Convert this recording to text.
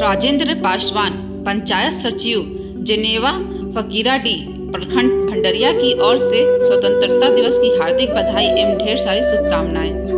राजेंद्र पासवान, पंचायत सचिव, जिनेवा फकीरा डी, प्रखंड भंडरिया की ओर से स्वतंत्रता दिवस की हार्दिक बधाई एवं ढेर सारी शुभकामनाएँ।